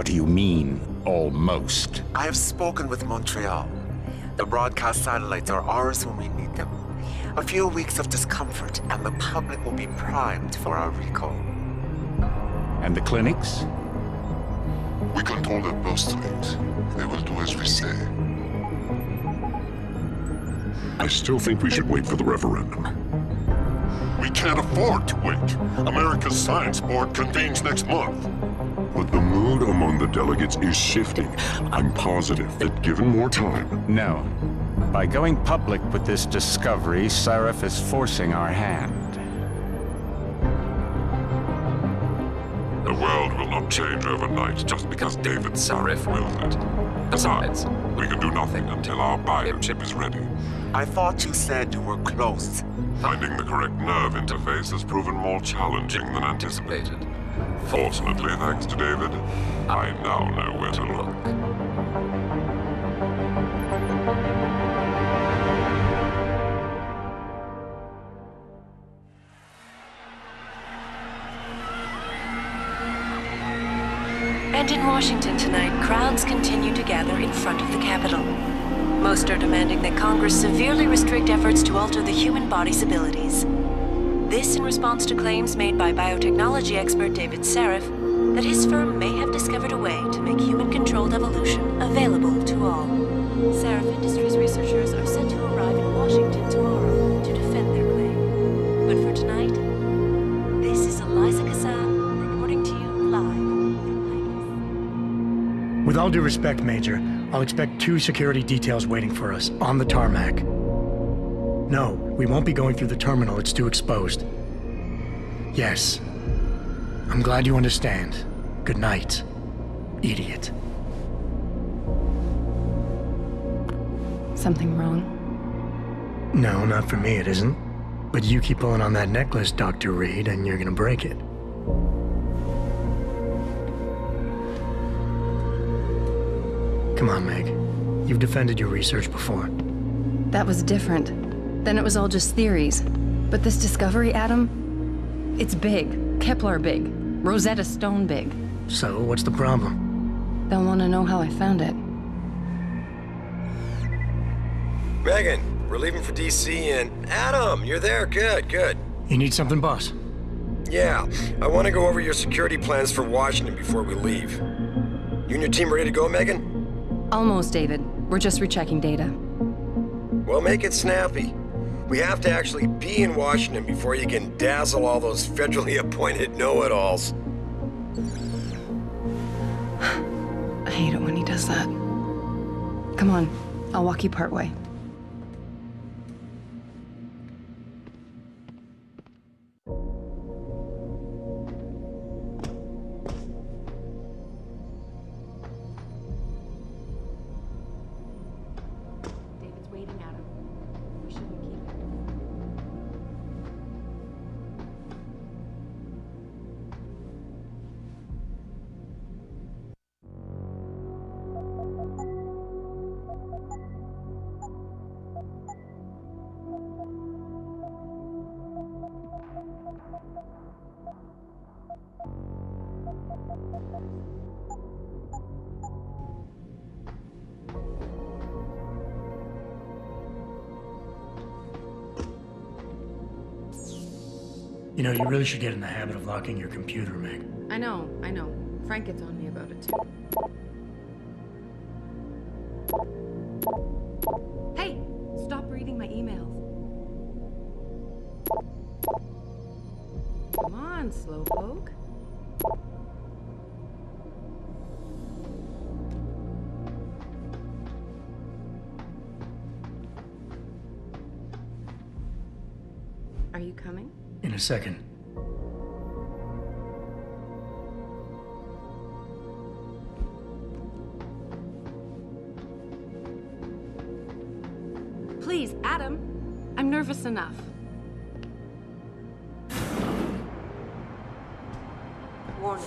place? Almost. What do you mean, almost? I have spoken with Montreal. The broadcast satellites are ours when we need them. A few weeks of discomfort, and the public will be primed for our recall. And the clinics? We control their purse strings. They will do as we say. I still think we should wait for the referendum. We can't afford to wait. America's Science Board convenes next month. But the mood among the delegates is shifting. I'm positive that given more time... No. By going public with this discovery, Sarif is forcing our hand. The world will not change overnight just because David Sarif wills it. Besides, we can do nothing until our biochip is ready. I thought you said you were close. Finding the correct nerve interface has proven more challenging than anticipated. Fortunately, thanks to David, I now know where to look. And in Washington tonight, crowds continue to gather in front of the Capitol. Most are demanding that Congress severely restrict efforts to alter the human body's abilities. This in response to claims made by biotechnology expert David Sarif that his firm may have discovered a way to make human-controlled evolution available to all. Sarif Industries researchers are set to arrive in Washington tomorrow to defend their claim. But for tonight, this is Eliza Cassan reporting to you live. With all due respect, Major, I'll expect two security details waiting for us on the tarmac. No, we won't be going through the terminal, it's too exposed. Yes. I'm glad you understand. Good night, idiot. Something wrong? No, not for me, it isn't. But you keep pulling on that necklace, Dr. Reed, and you're gonna break it. Come on, Meg. You've defended your research before. That was different. Then it was all just theories. But this discovery, Adam, it's big. Kepler big. Rosetta Stone big. So, what's the problem? They'll want to know how I found it. Megan, we're leaving for DC and Adam, you're there. Good, good. You need something, boss? Yeah, I want to go over your security plans for Washington before we leave. You and your team ready to go, Megan? Almost, David. We're just rechecking data. Well, make it snappy. We have to actually be in Washington before you can dazzle all those federally appointed know-it-alls. I hate it when he does that. Come on, I'll walk you part way. Know, you really should get in the habit of locking your computer, Meg. I know, I know. Frank gets on me about it too. Hey, stop reading my emails. Come on, slowpoke. Second. Please, Adam. I'm nervous enough. Warning.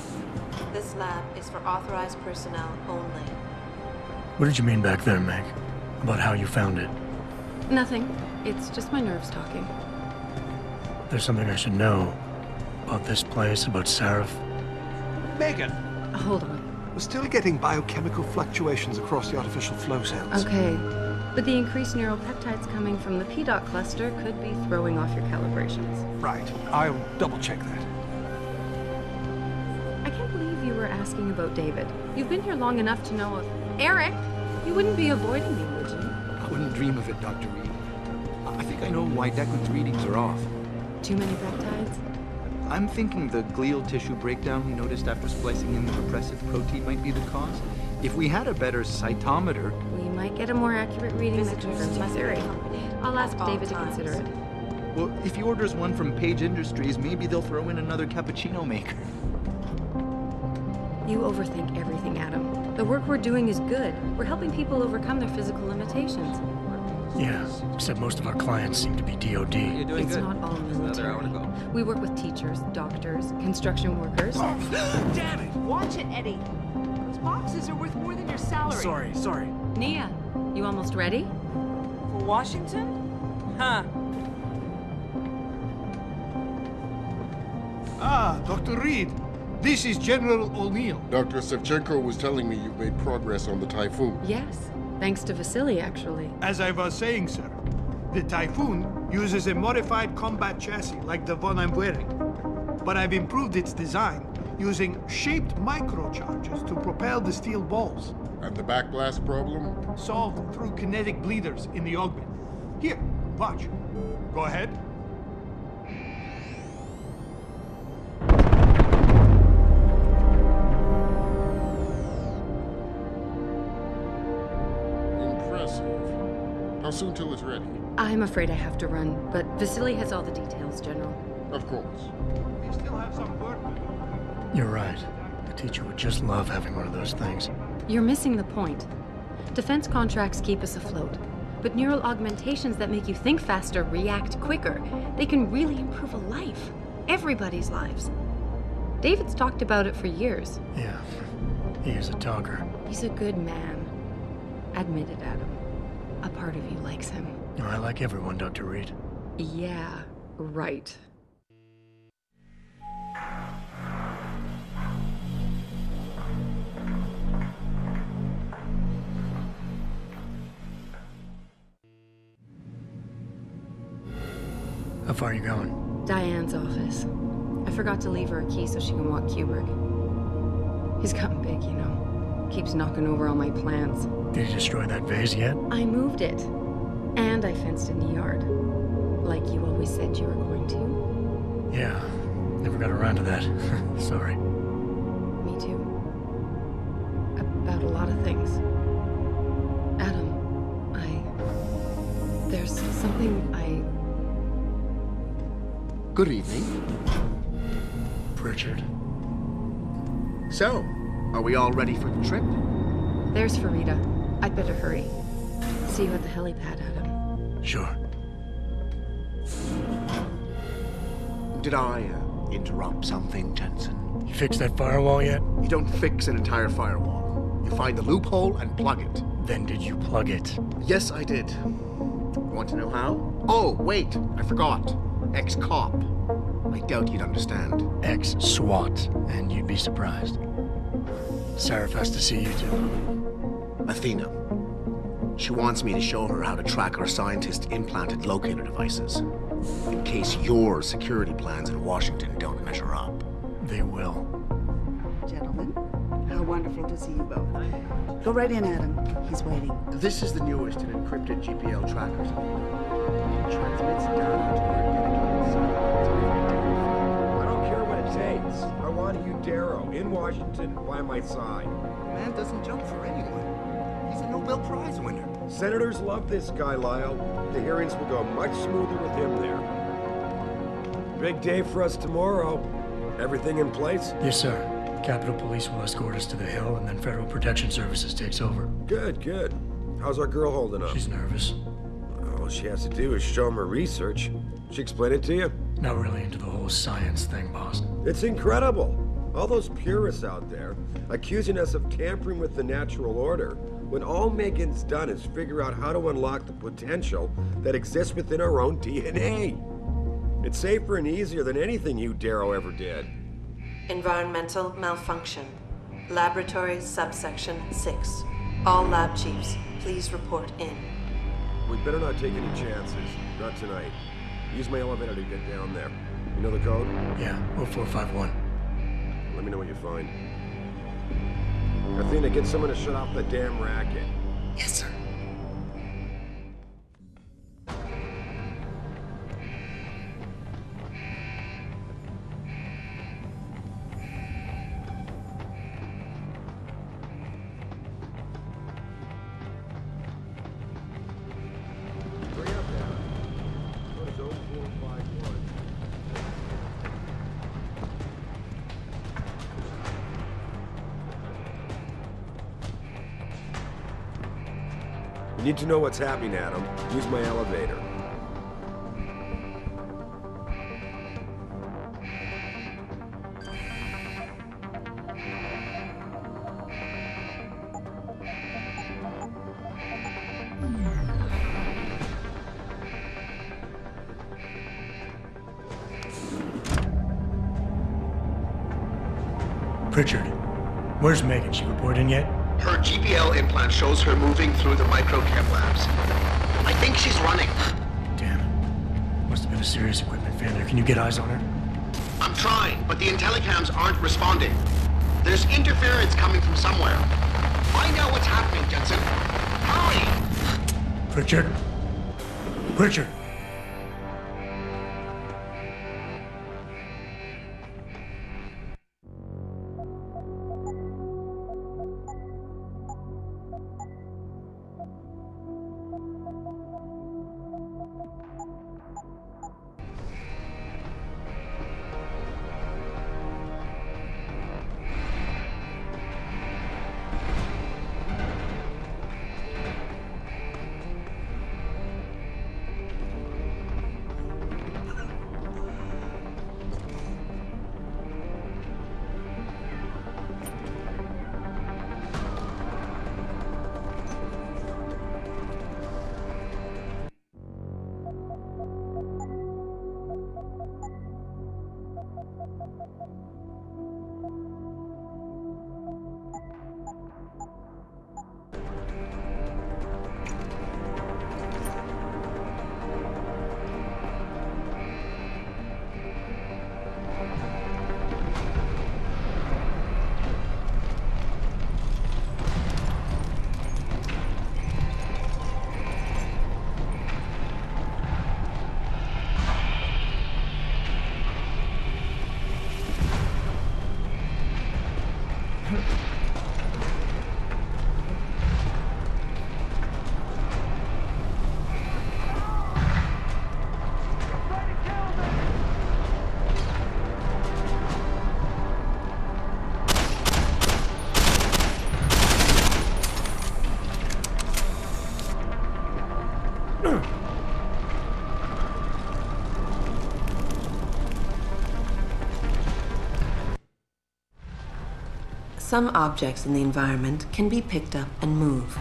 This lab is for authorized personnel only. What did you mean back there, Meg? About how you found it? Nothing. It's just my nerves talking. There's something I should know about this place, about Sarif. Megan! Hold on. We're still getting biochemical fluctuations across the artificial flow cells. Okay. But the increased neuropeptides coming from the PDOT cluster could be throwing off your calibrations. Right. I'll double check that. I can't believe you were asking about David. You've been here long enough to know of. Eric! You wouldn't be avoiding me, would you? I wouldn't dream of it, Dr. Reed. I think I know why Declan's readings are off. Too many peptides? I'm thinking the glial tissue breakdown we noticed after splicing in the repressive protein might be the cause. If we had a better cytometer, We might get a more accurate reading that Visitors confirms my theory. I'll ask at all David to times. consider it. well, if he orders one from Page Industries, maybe they'll throw in another cappuccino maker. You overthink everything, Adam. The work we're doing is good. We're helping people overcome their physical limitations. Yeah, except most of our clients seem to be DOD. You're doing it's good. not all Another hour military. go. We work with teachers, doctors, construction workers. Damn it! Watch it, Eddie. Those boxes are worth more than your salary. Sorry, sorry. Nia, you almost ready? For Washington? Huh. Ah, Dr. Reed. This is General O'Neill. Dr. Shevchenko was telling me you've made progress on the Typhoon. Yes. Thanks to Vasily, actually. As I was saying, sir, the Typhoon uses a modified combat chassis like the one I'm wearing. But I've improved its design using shaped microcharges to propel the steel balls. And the backblast problem? Solved through kinetic bleeders in the augment. Here, watch. Go ahead. Impressive. How soon till it's ready? I'm afraid I have to run, but Vasily has all the details, General. Of course. We still have some work. You're right. The teacher would just love having one of those things. You're missing the point. Defense contracts keep us afloat, but neural augmentations that make you think faster, react quicker, they can really improve a life. Everybody's lives. David's talked about it for years. Yeah, he is a talker. He's a good man. Admit it, Adam. A part of you likes him. Oh, I like everyone, Dr. Reed. Yeah, right. How far are you going? Diane's office. I forgot to leave her a key so she can walk Kubrick. He's gotten big, you know. Keeps knocking over all my plants. Did you destroy that vase yet? I moved it. And I fenced in the yard. Like you always said you were going to. Yeah, never got around to that. Sorry. Me too. About a lot of things. Adam, I. There's something I. Good evening. Pritchard. So, are we all ready for the trip? There's Farida. I'd better hurry. See you at the helipad, Adam. Sure. Did I uh, interrupt something, Jensen? You fixed that firewall yet? You don't fix an entire firewall. You find the loophole and plug it. Then did you plug it? Yes, I did. Want to know how? Oh, wait, I forgot. Ex-cop. I doubt you'd understand. Ex-SWAT, and you'd be surprised. Sarah has to see you too. Athena. She wants me to show her how to track our scientist implanted locator devices. In case your security plans in Washington don't measure up. They will. Gentlemen, how wonderful to see you both. Go right in, Adam. He's waiting. This is the newest in encrypted GPL trackers. It transmits data to our dedicated server. I want you, Darrow, oh, in Washington, by my side. The man doesn't jump for anyone. He's a Nobel Prize winner. Senators love this guy, Lyle. The hearings will go much smoother with him there. Big day for us tomorrow. Everything in place? Yes, sir. Capitol Police will escort us to the Hill, and then Federal Protection Services takes over. Good, good. How's our girl holding up? She's nervous. All she has to do is show him her research. She explained it to you? Not really into the whole science thing, boss. It's incredible. All those purists out there accusing us of tampering with the natural order, when all Megan's done is figure out how to unlock the potential that exists within our own DNA. It's safer and easier than anything you, Darrow, ever did. Environmental malfunction. Laboratory subsection 6. All lab chiefs, please report in. We better not take any chances. Not tonight. Use my elevator to get down there. You know the code? Yeah, 0451. Let me know what you find. Athena, get someone to shut off the damn racket. Yes, sir. You know what's happening, Adam. Use my elevator. Pritchard, where's Megan? She report in yet? GPL implant shows her moving through the microchem labs. I think she's running. Damn it. Must have been a serious equipment failure. Can you get eyes on her? I'm trying, but the intellicams aren't responding. There's interference coming from somewhere. Find out what's happening, Jensen. Hurry! Richard? Pritchard! Some objects in the environment can be picked up and moved.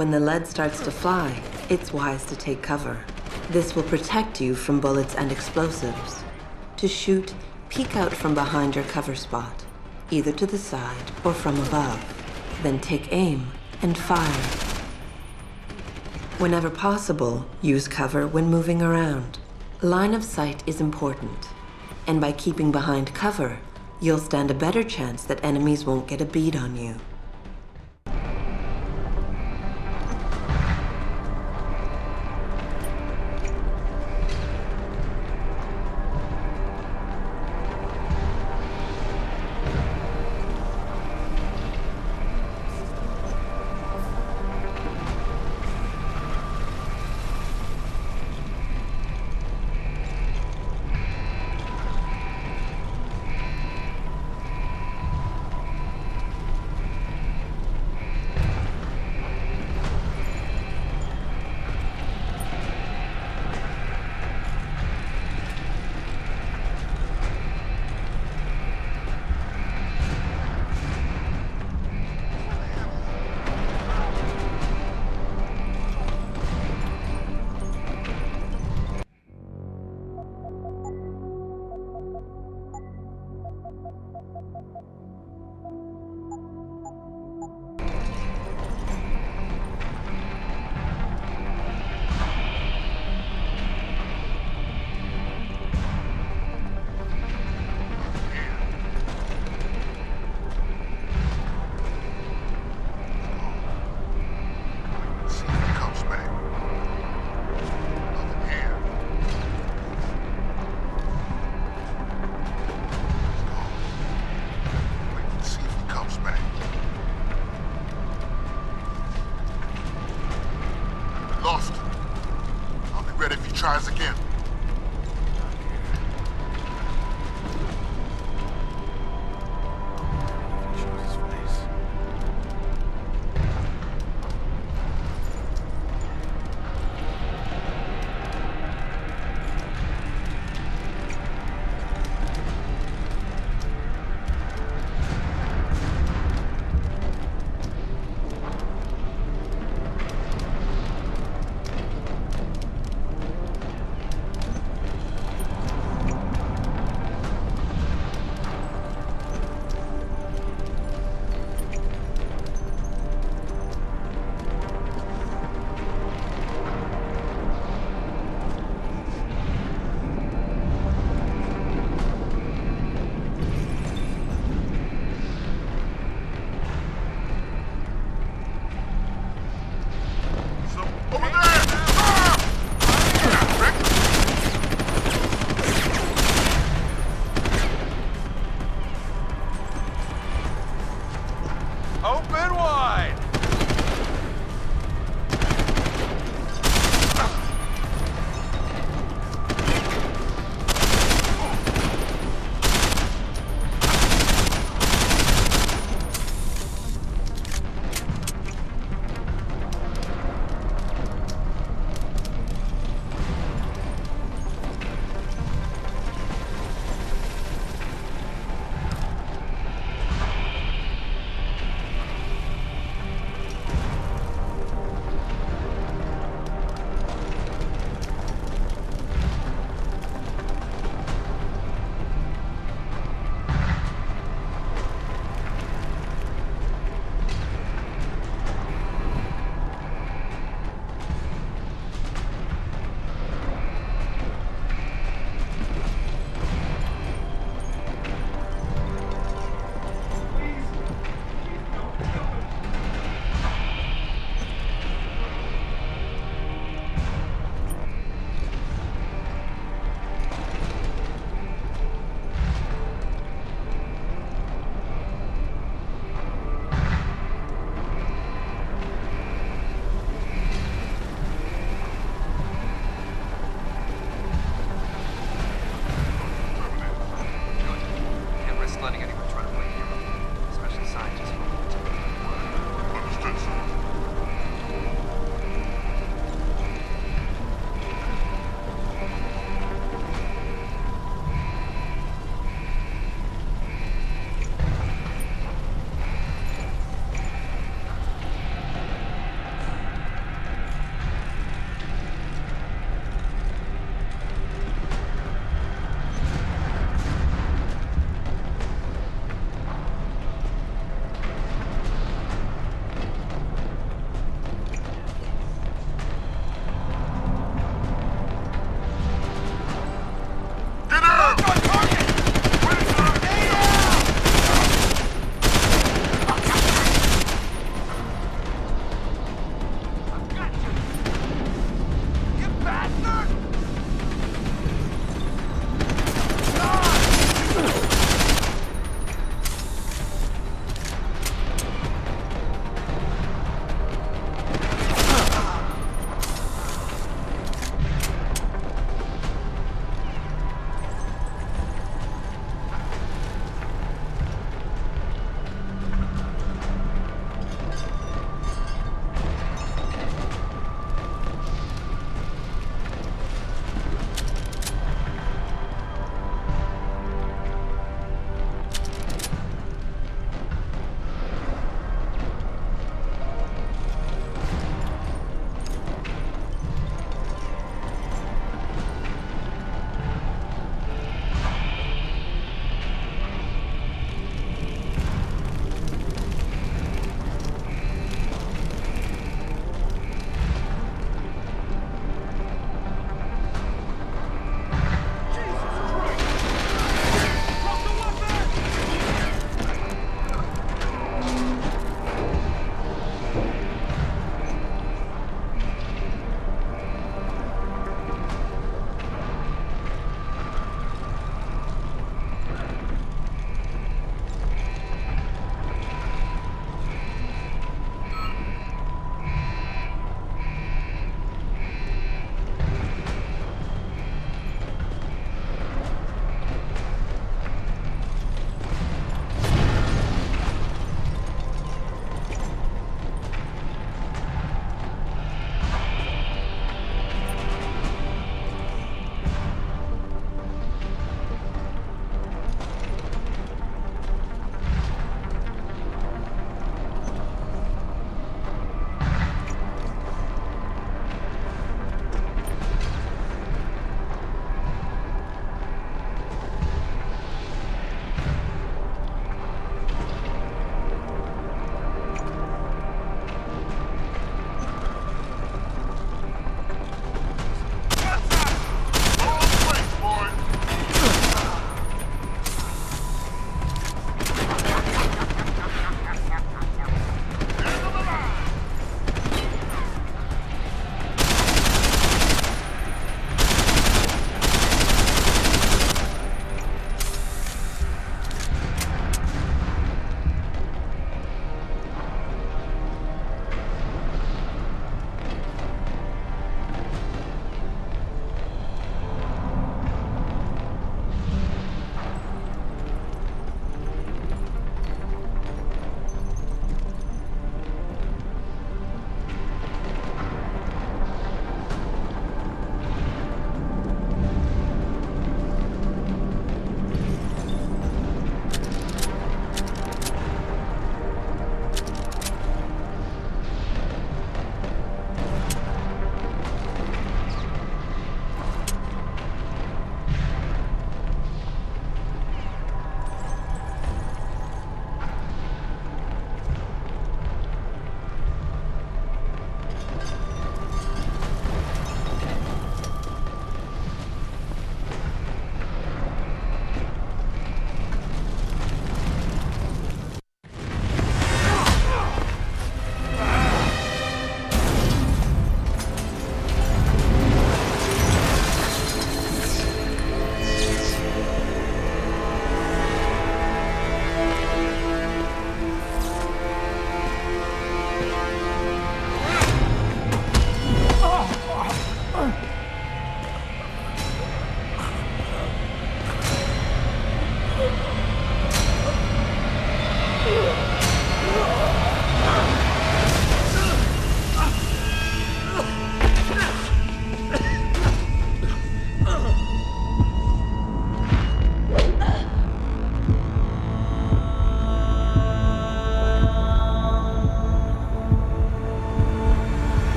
When the lead starts to fly, it's wise to take cover. This will protect you from bullets and explosives. To shoot, peek out from behind your cover spot, either to the side or from above. Then take aim and fire. Whenever possible, use cover when moving around. Line of sight is important, and by keeping behind cover, you'll stand a better chance that enemies won't get a bead on you.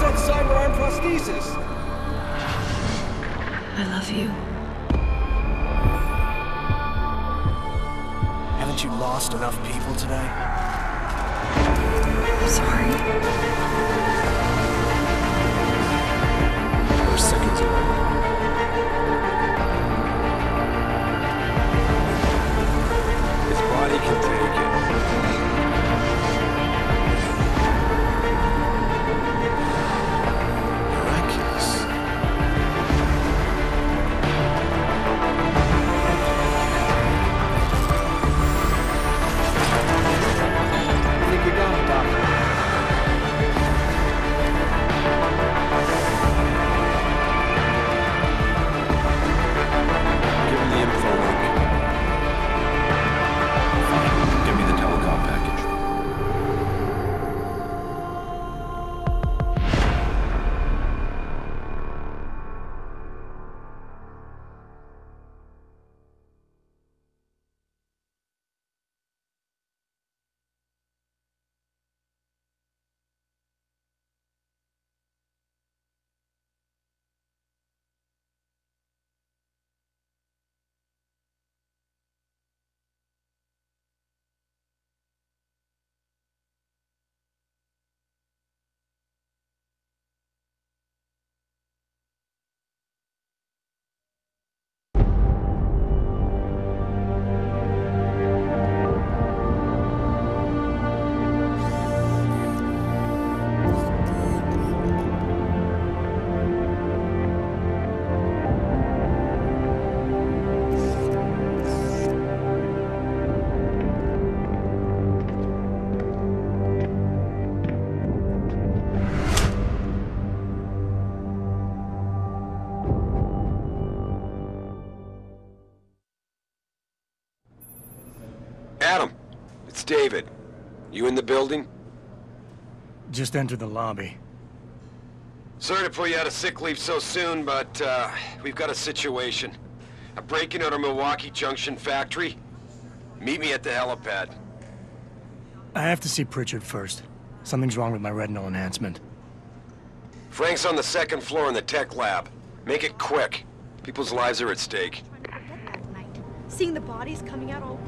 That cyber arm prosthesis? I love you. Haven't you lost enough people today? Sorry. We're David. You in the building? Just entered the lobby. Sorry to pull you out of sick leave so soon, but uh, we've got a situation. A break-in at our Milwaukee Junction factory. Meet me at the helipad. I have to see Pritchard first. Something's wrong with my retinal enhancement. Frank's on the second floor in the tech lab. Make it quick. People's lives are at stake. Seeing the bodies coming out all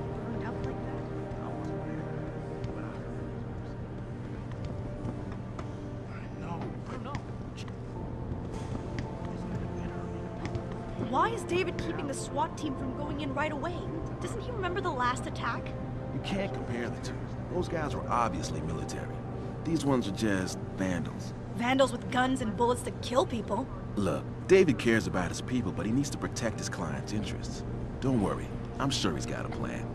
David keeping the SWAT team from going in right away? Doesn't he remember the last attack? You can't compare the two. Those guys were obviously military. These ones are just vandals. Vandals with guns and bullets that kill people. Look, David cares about his people, but he needs to protect his client's interests. Don't worry. I'm sure he's got a plan.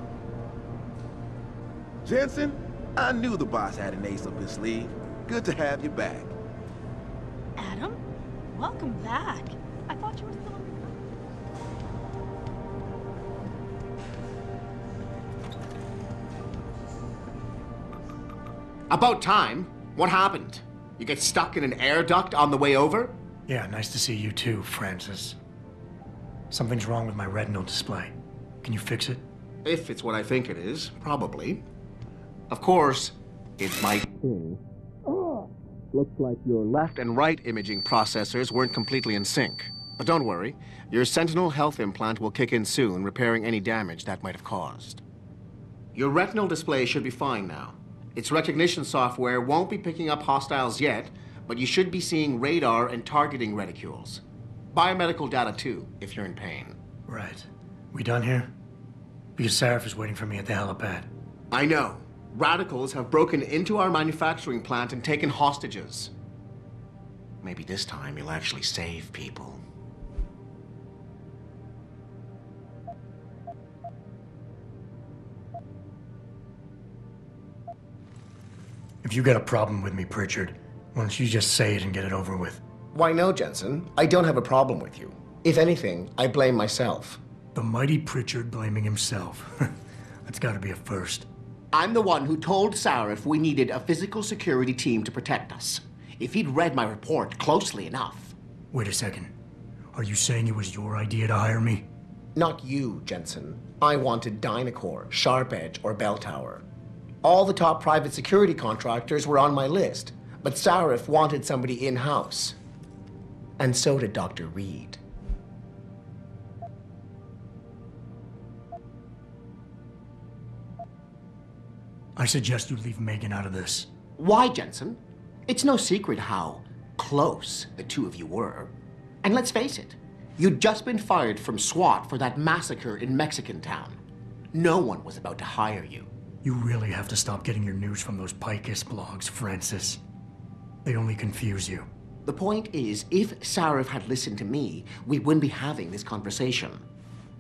Jensen, I knew the boss had an ace up his sleeve. Good to have you back. Adam? Welcome back. About time. What happened? You get stuck in an air duct on the way over? Yeah, nice to see you too, Francis. Something's wrong with my retinal display. Can you fix it? If it's what I think it is, probably. Of course, it might. be. Oh, looks like your left and right imaging processors weren't completely in sync. But don't worry, your Sentinel health implant will kick in soon, repairing any damage that might have caused. Your retinal display should be fine now. Its recognition software won't be picking up hostiles yet, but you should be seeing radar and targeting reticules. Biomedical data too, if you're in pain. Right. We done here? Because Sarif is waiting for me at the helipad. I know. Radicals have broken into our manufacturing plant and taken hostages. Maybe this time you'll actually save people. If you got a problem with me, Pritchard, why don't you just say it and get it over with? Why no, Jensen? I don't have a problem with you. If anything, I blame myself. The mighty Pritchard blaming himself. That's gotta be a first. I'm the one who told Sarif we needed a physical security team to protect us. If he'd read my report closely enough. Wait a second. Are you saying it was your idea to hire me? Not you, Jensen. I wanted Dynacore, Sharp Edge, or Bell Tower. All the top private security contractors were on my list, but Sarif wanted somebody in-house. And so did Dr. Reed. I suggest you leave Megan out of this. Why, Jensen? It's no secret how close the two of you were. And let's face it, you'd just been fired from SWAT for that massacre in Mexican town. No one was about to hire you. You really have to stop getting your news from those Picus blogs, Francis. They only confuse you. The point is, if Sarif had listened to me, we wouldn't be having this conversation.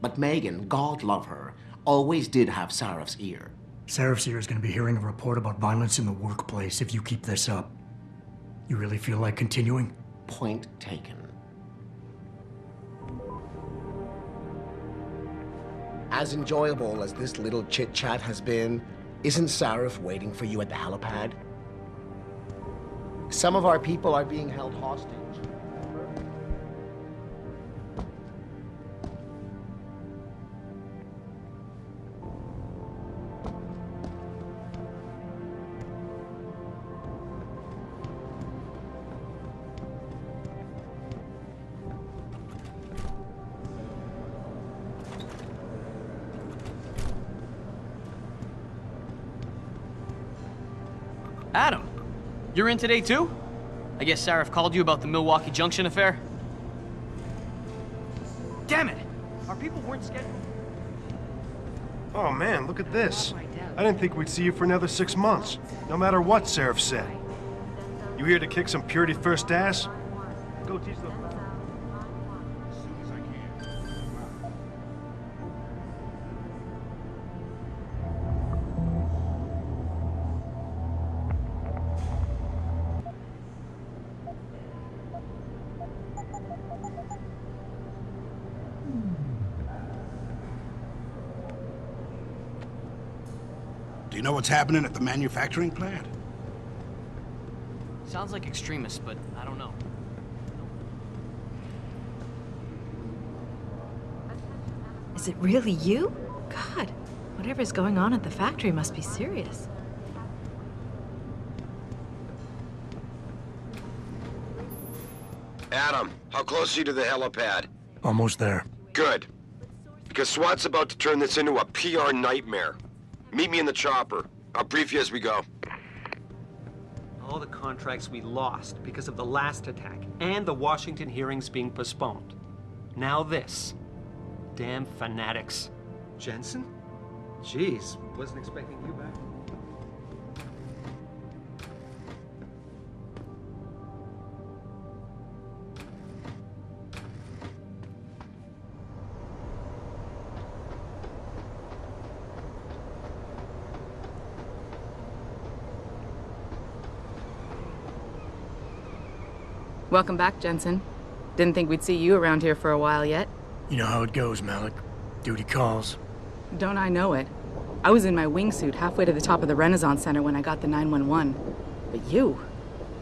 But Megan, God love her, always did have Sarif's ear. Sarif's ear is going to be hearing a report about violence in the workplace if you keep this up. You really feel like continuing? Point taken. As enjoyable as this little chit chat has been, isn't Sarif waiting for you at the helipad? Some of our people are being held hostage. In today too? I guess Sarif called you about the Milwaukee Junction affair? Damn it! Our people weren't scheduled. Oh man, look at this. Oh, I didn't think we'd see you for another six months, no matter what Sarif said. You here to kick some purity first ass? Go teach them. Know what's happening at the manufacturing plant? Sounds like extremists, but I don't know. Is it really you? God, whatever's going on at the factory must be serious. Adam, how close are you to the helipad? Almost there. Good. Because SWAT's about to turn this into a PR nightmare. Meet me in the chopper. I'll brief you as we go. All the contracts we lost because of the last attack and the Washington hearings being postponed. Now this. Damn fanatics. Jensen? Jeez, wasn't expecting you back. Welcome back, Jensen. Didn't think we'd see you around here for a while yet. You know how it goes, Malik. Duty calls. Don't I know it? I was in my wingsuit halfway to the top of the Renaissance Center when I got the 911. But you?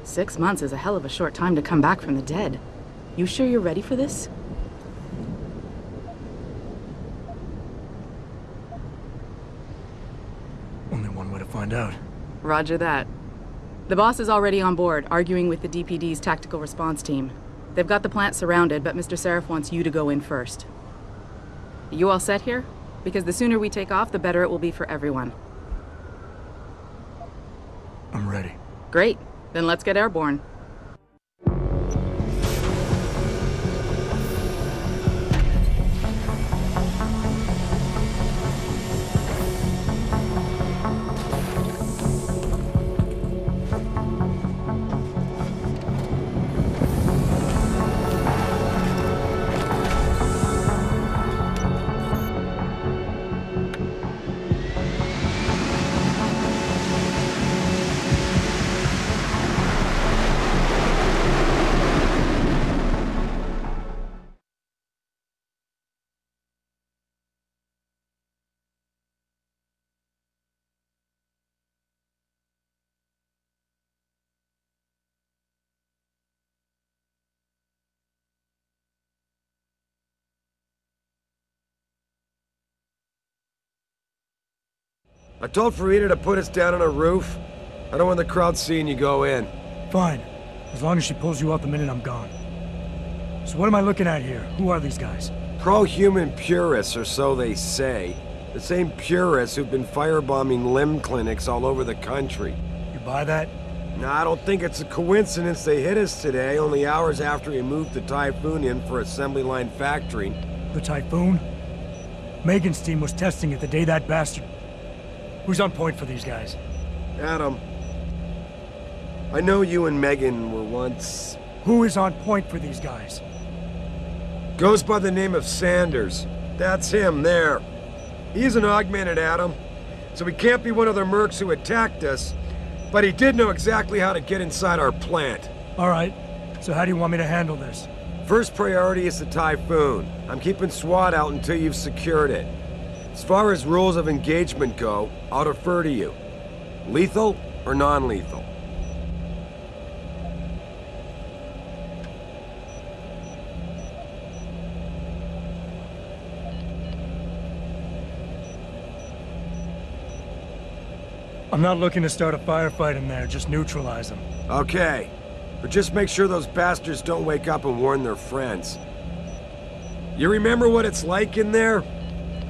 Six months is a hell of a short time to come back from the dead. You sure you're ready for this? Only one way to find out. Roger that. The boss is already on board, arguing with the DPD's tactical response team. They've got the plant surrounded, but Mr. Sarif wants you to go in first. You all set here? Because the sooner we take off, the better it will be for everyone. I'm ready. Great. Then let's get airborne. I told Faridah to put us down on a roof. I don't want the crowd seeing you go in. Fine. As long as she pulls you out the minute I'm gone. So what am I looking at here? Who are these guys? Pro-human purists, or so they say. The same purists who've been firebombing limb clinics all over the country. You buy that? No, I don't think it's a coincidence they hit us today, only hours after we moved the Typhoon in for assembly line factory. The Typhoon? Megan's team was testing it the day that bastard... Who's on point for these guys? Adam. I know you and Megan were once... Who is on point for these guys? Goes by the name of Sanders. That's him, there. He's an augmented Adam, so he can't be one of the mercs who attacked us, but he did know exactly how to get inside our plant. All right. So how do you want me to handle this? First priority is the Typhoon. I'm keeping SWAT out until you've secured it. As far as rules of engagement go, I'll defer to you. Lethal or non-lethal? I'm not looking to start a firefight in there, just neutralize them. Okay. But just make sure those bastards don't wake up and warn their friends. You remember what it's like in there?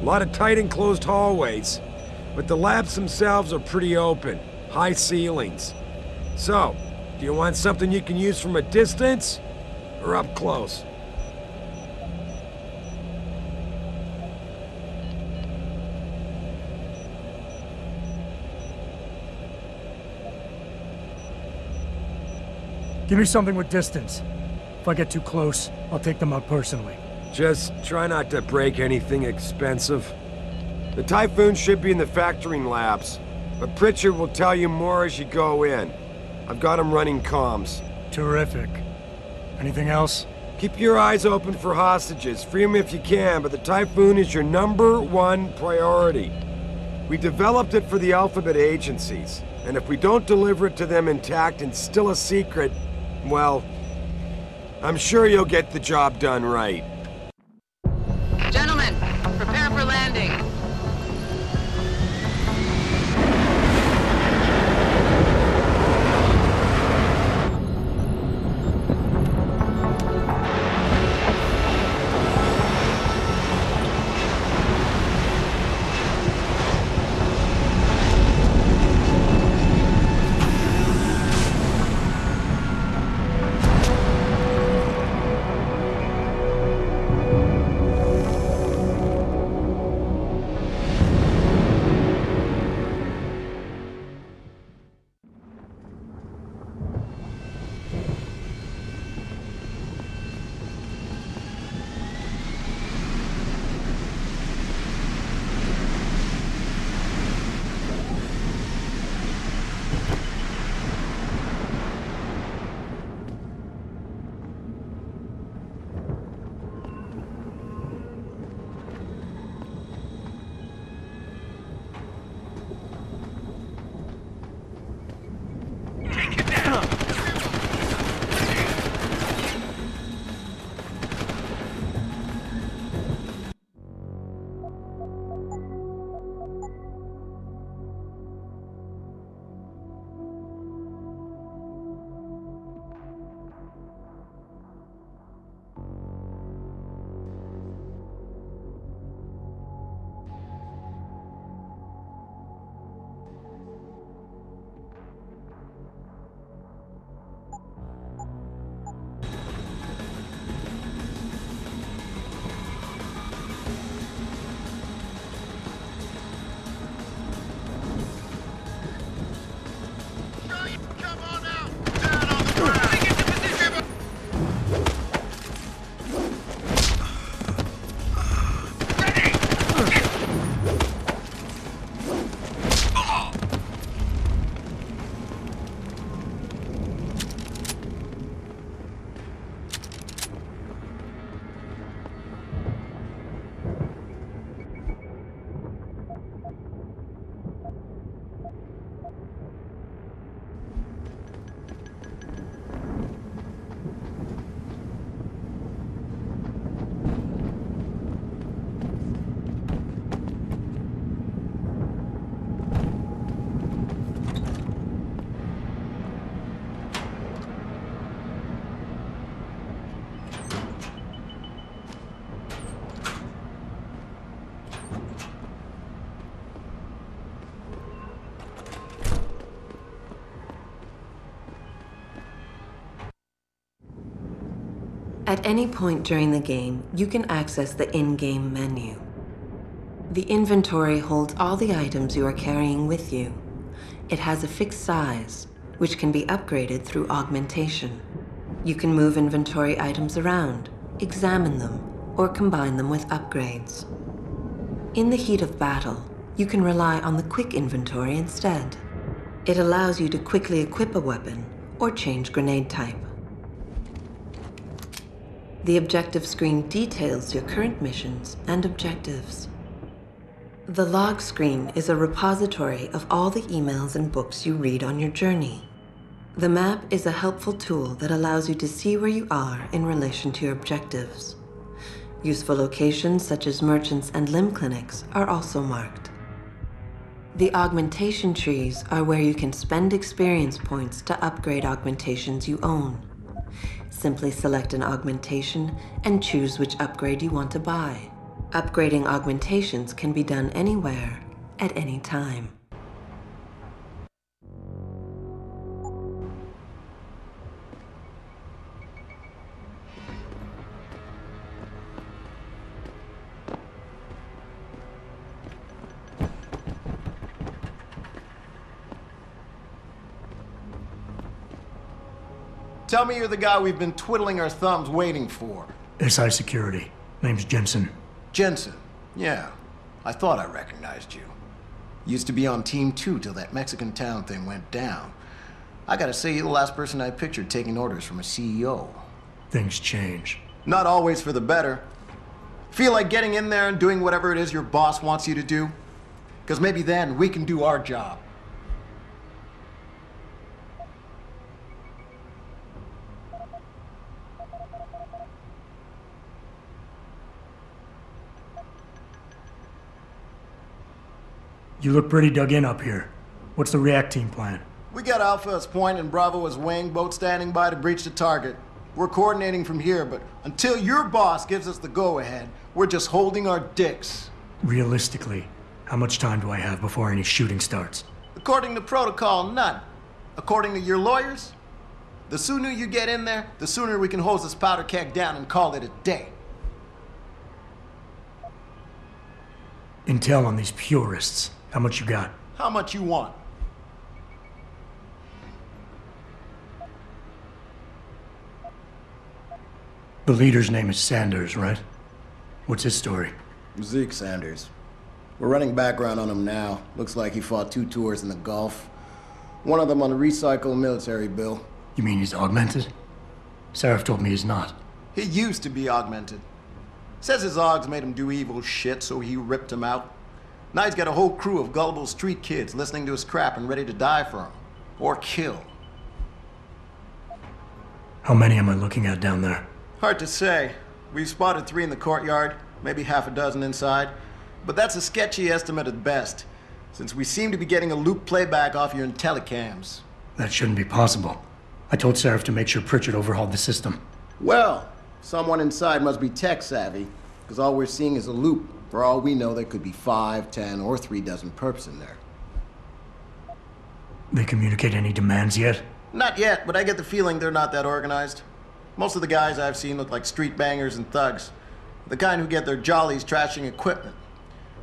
A lot of tight enclosed hallways. But the labs themselves are pretty open. High ceilings. So, do you want something you can use from a distance? Or up close? Give me something with distance. If I get too close, I'll take them out personally. Just try not to break anything expensive. The Typhoon should be in the factoring labs, but Pritchard will tell you more as you go in. I've got him running comms. Terrific. Anything else? Keep your eyes open for hostages. Free them if you can, but the Typhoon is your number one priority. We developed it for the Alphabet agencies, and if we don't deliver it to them intact and still a secret, well, I'm sure you'll get the job done right. At any point during the game, you can access the in-game menu. The inventory holds all the items you are carrying with you. It has a fixed size, which can be upgraded through augmentation. You can move inventory items around, examine them, or combine them with upgrades. In the heat of battle, you can rely on the quick inventory instead. It allows you to quickly equip a weapon or change grenade type. The objective screen details your current missions and objectives. The log screen is a repository of all the emails and books you read on your journey. The map is a helpful tool that allows you to see where you are in relation to your objectives. Useful locations such as merchants and limb clinics are also marked. The augmentation trees are where you can spend experience points to upgrade augmentations you own. Simply select an augmentation and choose which upgrade you want to buy. Upgrading augmentations can be done anywhere, at any time. Tell me you're the guy we've been twiddling our thumbs waiting for. SI Security. Name's Jensen. Jensen. Yeah. I thought I recognized you. Used to be on Team 2 till that Mexican town thing went down. I gotta say, you're the last person I pictured taking orders from a CEO. Things change. Not always for the better. Feel like getting in there and doing whatever it is your boss wants you to do? Because maybe then we can do our job. You look pretty dug in up here. What's the react team plan? We got Alpha as point and Bravo as wing, both standing by to breach the target. We're coordinating from here, but until your boss gives us the go-ahead, we're just holding our dicks. Realistically, how much time do I have before any shooting starts? According to protocol, none. According to your lawyers, the sooner you get in there, the sooner we can hose this powder keg down and call it a day. Intel on these purists. How much you got? How much you want? The leader's name is Sanders, right? What's his story? Zeke Sanders. We're running background on him now. Looks like he fought two tours in the Gulf. One of them on a recycled military bill. You mean he's augmented? Sarif told me he's not. He used to be augmented. Says his augs made him do evil shit, so he ripped him out. Now he's got a whole crew of gullible street kids listening to his crap and ready to die for him. Or kill. How many am I looking at down there? Hard to say. We've spotted three in the courtyard, maybe half a dozen inside. But that's a sketchy estimate at best, since we seem to be getting a loop playback off your telecams. That shouldn't be possible. I told Sarif to make sure Pritchard overhauled the system. Well, someone inside must be tech savvy, because all we're seeing is a loop. For all we know, there could be five, ten, or three dozen perps in there. They communicate any demands yet? Not yet, but I get the feeling they're not that organized. Most of the guys I've seen look like street bangers and thugs. The kind who get their jollies trashing equipment.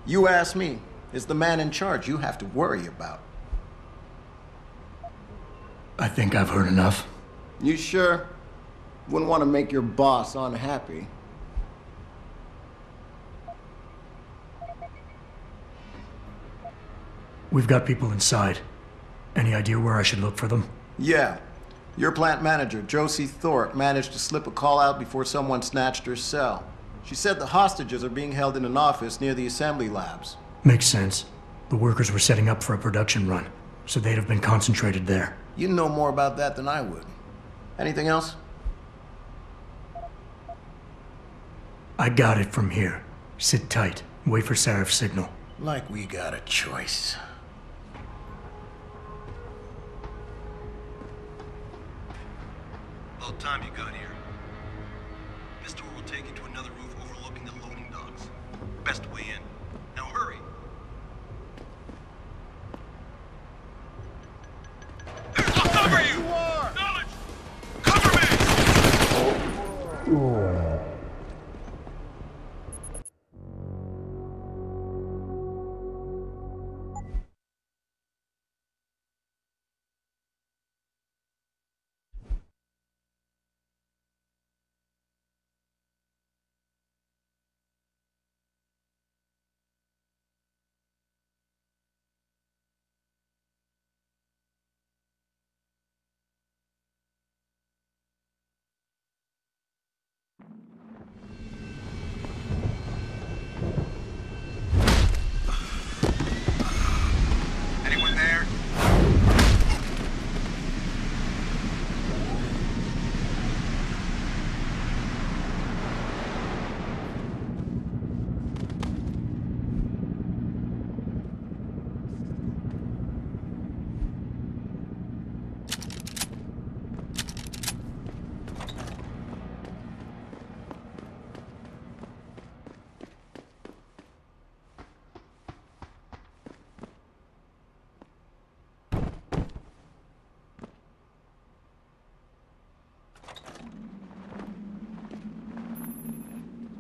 You ask me, it's the man in charge you have to worry about. I think I've heard enough. You sure? Wouldn't want to make your boss unhappy. We've got people inside. Any idea where I should look for them? Yeah. Your plant manager, Josie Thorpe, managed to slip a call out before someone snatched her cell. She said the hostages are being held in an office near the assembly labs. Makes sense. The workers were setting up for a production run, so they'd have been concentrated there. You know more about that than I would. Anything else? I got it from here. Sit tight. Wait for Sarif's signal. Like we got a choice. About time you got here. This tour will take you to another roof overlooking the loading docks. Best way in.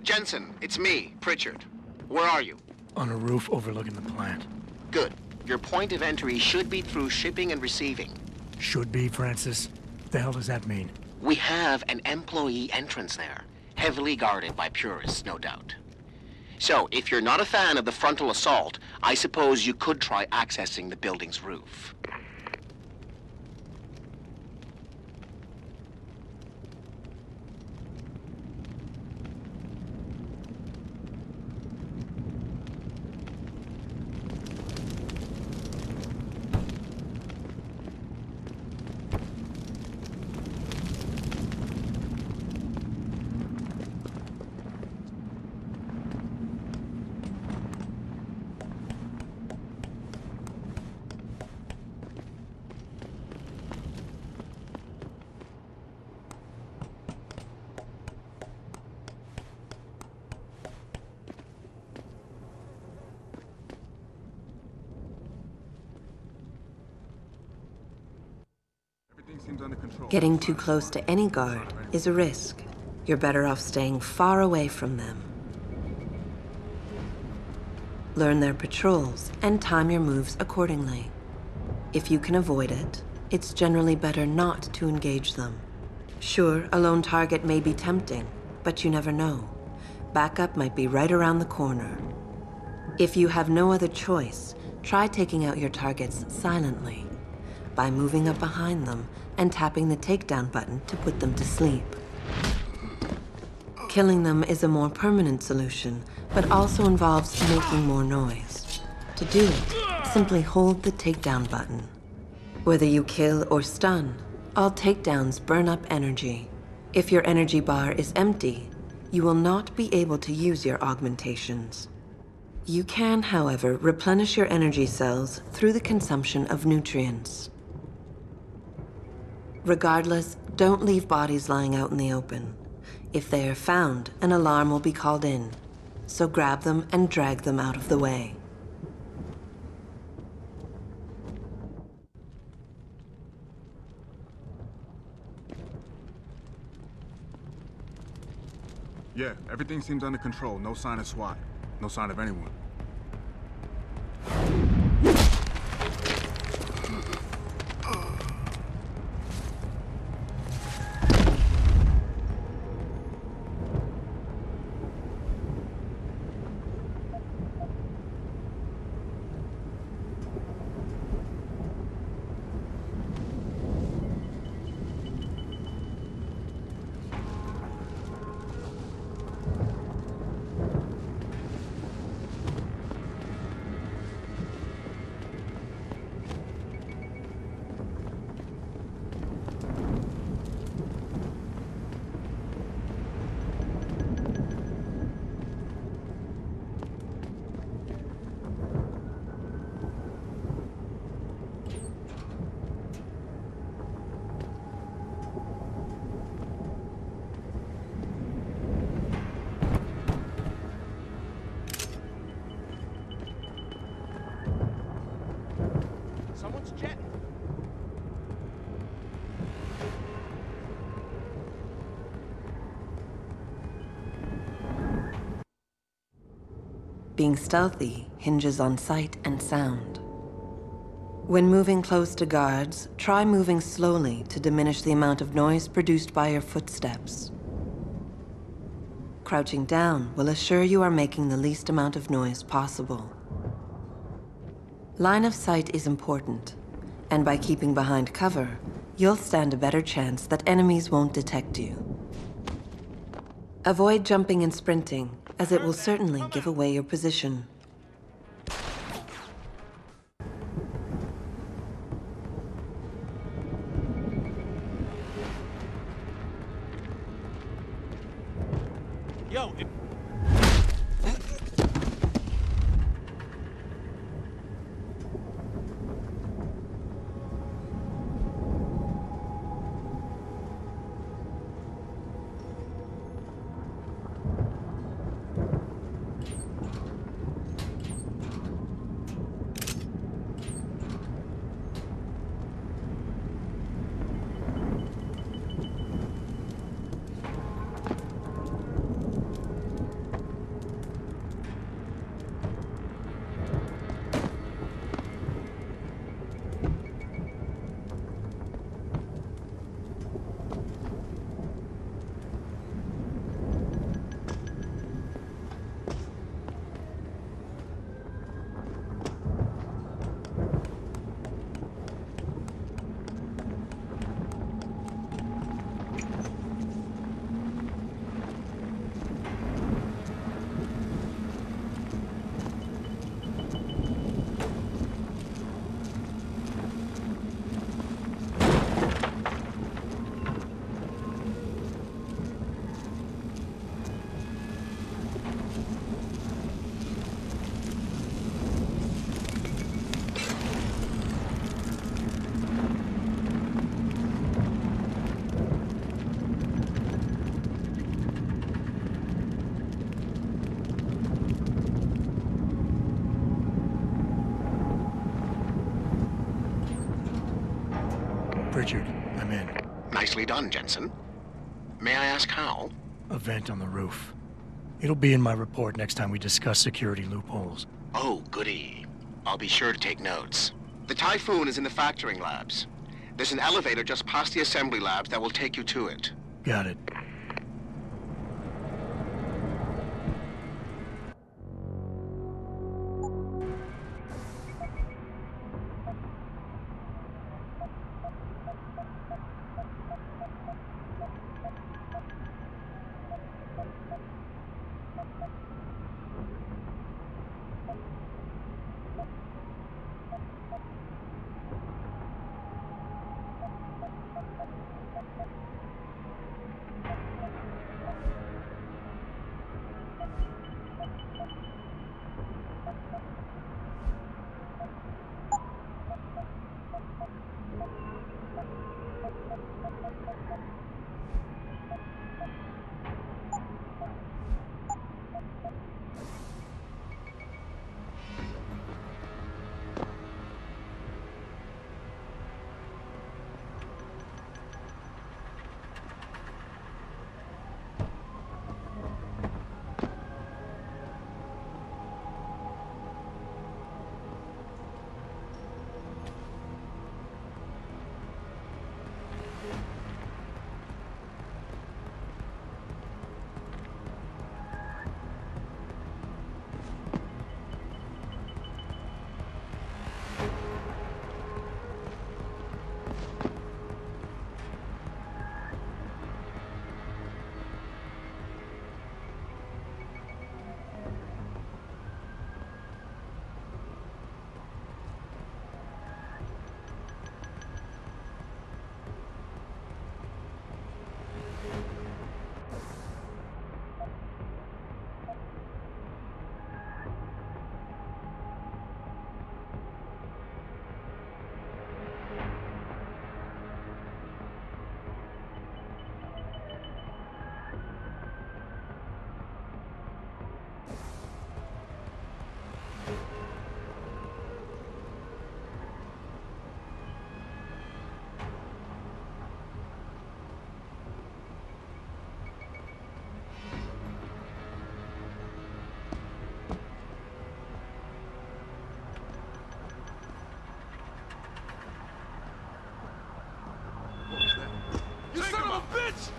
Jensen, it's me, Pritchard. Where are you? On a roof overlooking the plant. Good. Your point of entry should be through shipping and receiving. Should be, Francis. What The hell does that mean? We have an employee entrance there, heavily guarded by purists, no doubt. So, if you're not a fan of the frontal assault, I suppose you could try accessing the building's roof. Everything seems under control. Getting too close to any guard is a risk. You're better off staying far away from them. Learn their patrols and time your moves accordingly. If you can avoid it, it's generally better not to engage them. Sure, a lone target may be tempting, but you never know. Backup might be right around the corner. If you have no other choice, try taking out your targets silently by moving up behind them and tapping the takedown button to put them to sleep. Killing them is a more permanent solution, but also involves making more noise. To do it, simply hold the takedown button. Whether you kill or stun, all takedowns burn up energy. If your energy bar is empty, you will not be able to use your augmentations. You can, however, replenish your energy cells through the consumption of nutrients. Regardless, don't leave bodies lying out in the open. If they are found, an alarm will be called in. So grab them and drag them out of the way. Yeah, everything seems under control. No sign of SWAT. No sign of anyone. Being stealthy hinges on sight and sound. When moving close to guards, try moving slowly to diminish the amount of noise produced by your footsteps. Crouching down will assure you are making the least amount of noise possible. Line of sight is important, and by keeping behind cover, you'll stand a better chance that enemies won't detect you. Avoid jumping and sprinting, as it will certainly give away your position. Done, Jensen. May I ask how? A vent on the roof. It'll be in my report next time we discuss security loopholes. Oh, goody. I'll be sure to take notes. The Typhoon is in the factoring labs. There's an elevator just past the assembly labs that will take you to it. Got it. Bitch!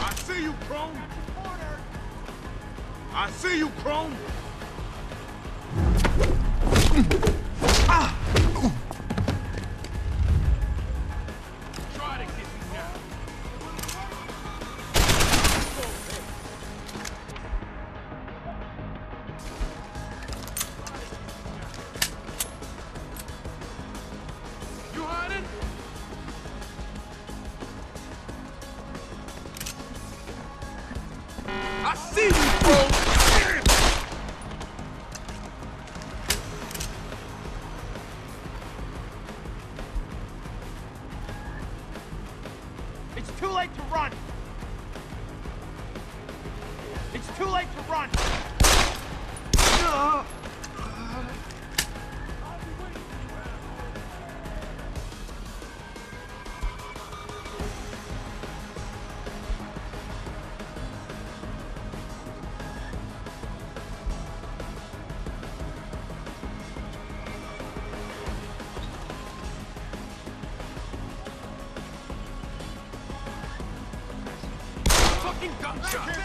I see you, Chrome. I see you, Chrome. Gunshot!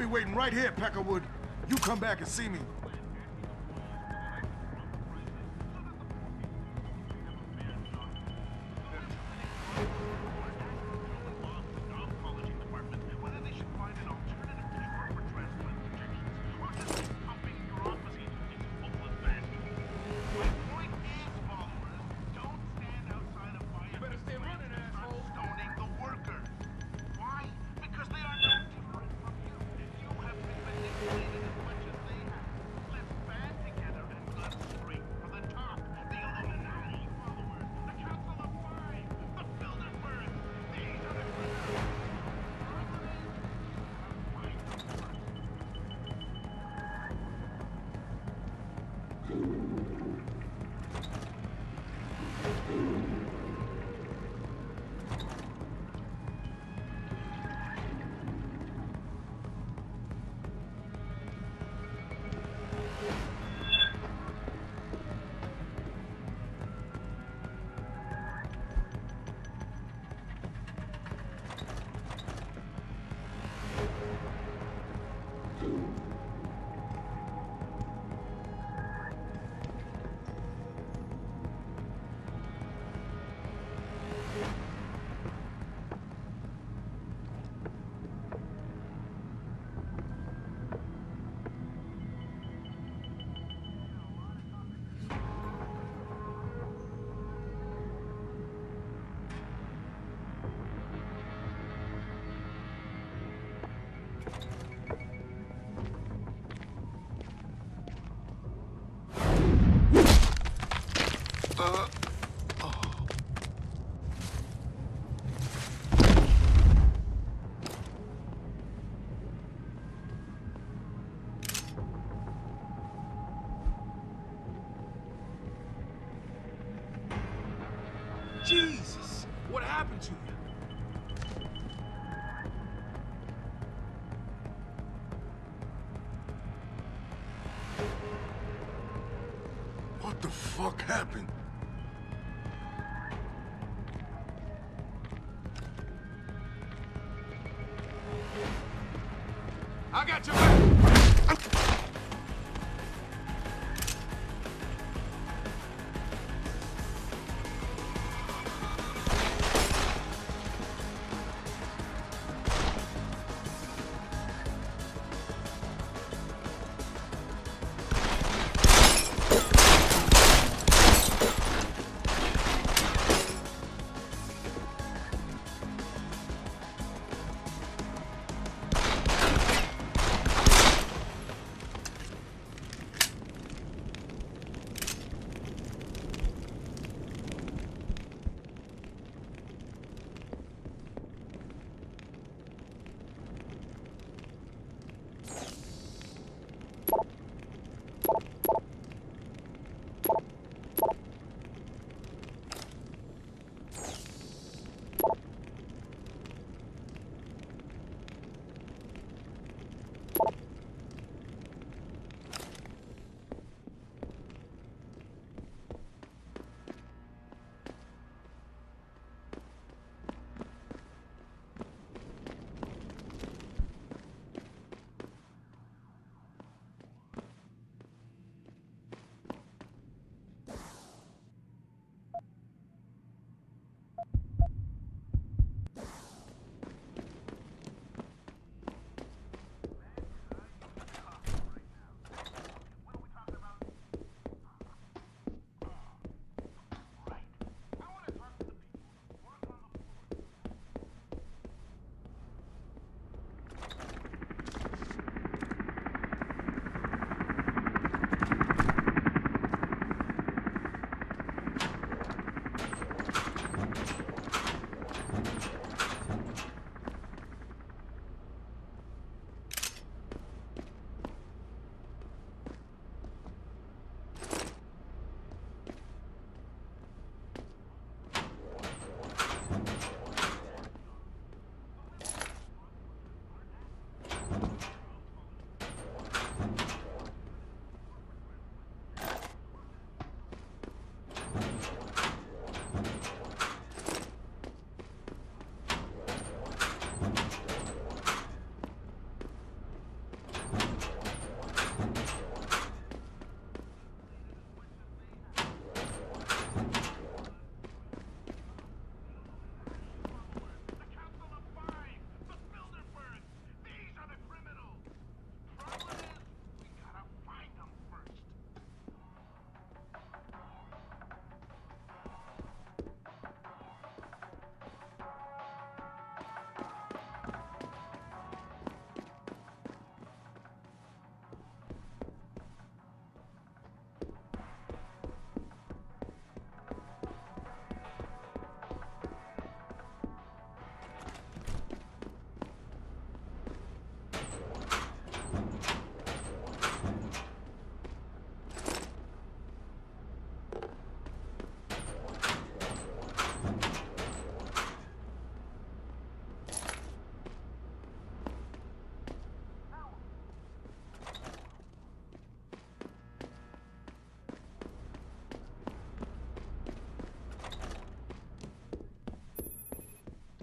I'll be waiting right here, Peckerwood. You come back and see me. Fuck happened?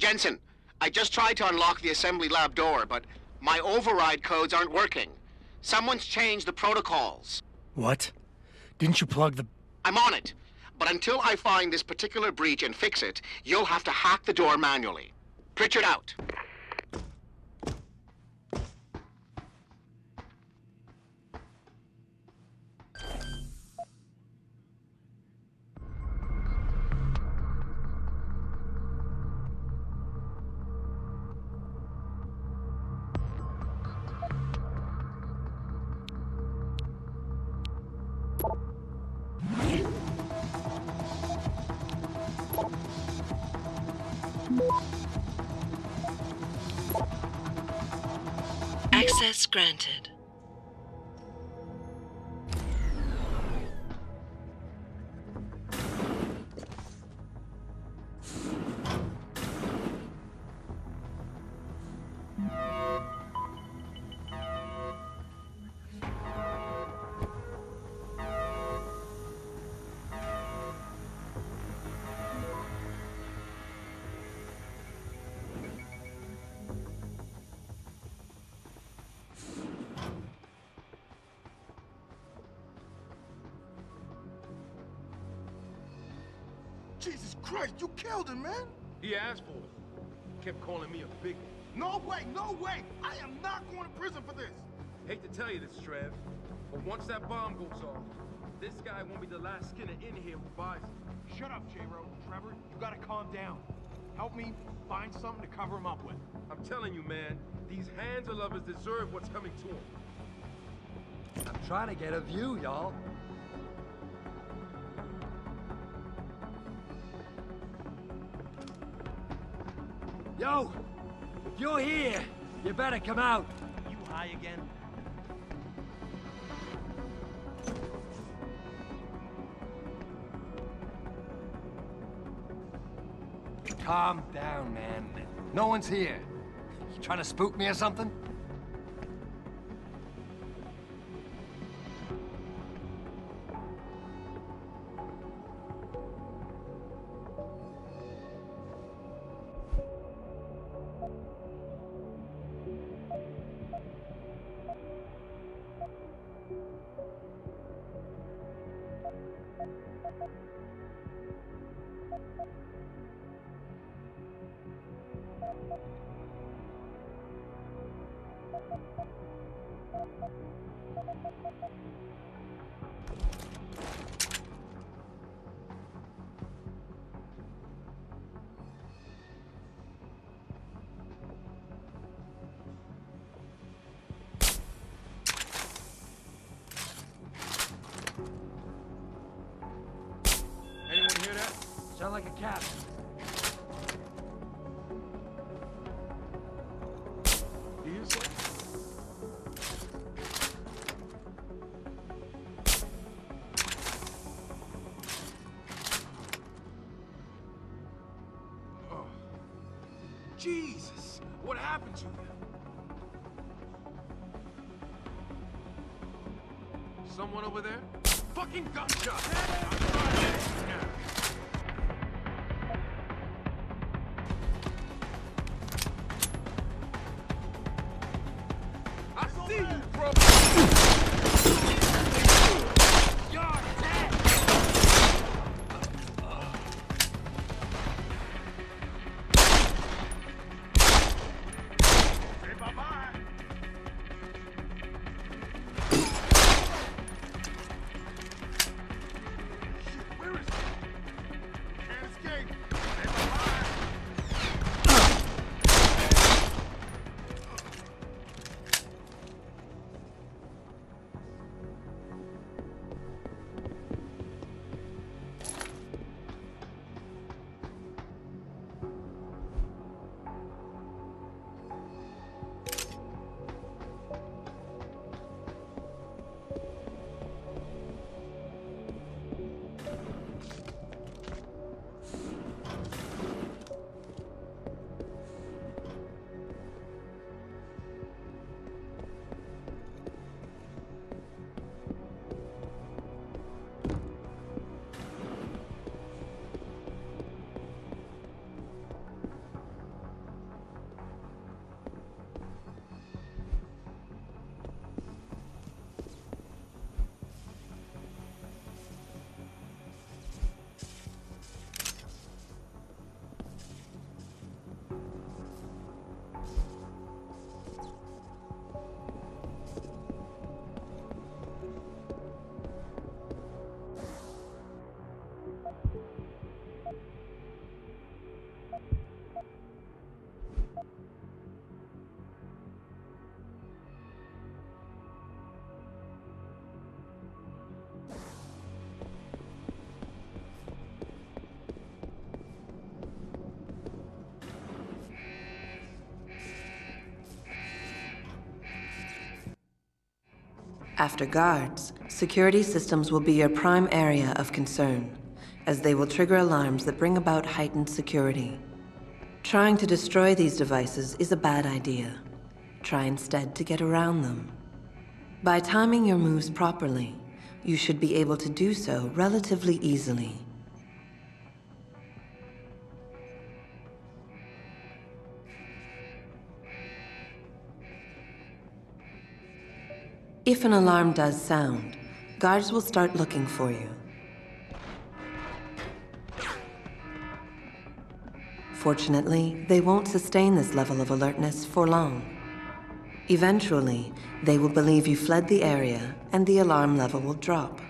Jensen, I just tried to unlock the assembly lab door, but my override codes aren't working. Someone's changed the protocols. What? Didn't you plug the... I'm on it. But until I find this particular breach and fix it, you'll have to hack the door manually. Pritchard out. You killed him, man! He asked for it. Kept calling me a big No way, no way! I am not going to prison for this! Hate to tell you this, Trev, but once that bomb goes off, this guy won't be the last skinner in here who buys it. Shut up, J-Ro. Trevor, you gotta calm down. Help me find something to cover him up with. I'm telling you, man, these hands of lovers deserve what's coming to them. I'm trying to get a view, y'all. Yo! If you're here, you better come out. You high again? Calm down, man. No one's here. You trying to spook me or something? Like a cat. Do you say? Oh. Jesus! What happened to you? Someone over there? Fucking gunshot! After guards, security systems will be your prime area of concern, as they will trigger alarms that bring about heightened security. Trying to destroy these devices is a bad idea. Try instead to get around them. By timing your moves properly, you should be able to do so relatively easily. If an alarm does sound, guards will start looking for you. Fortunately, they won't sustain this level of alertness for long. Eventually, they will believe you fled the area and the alarm level will drop.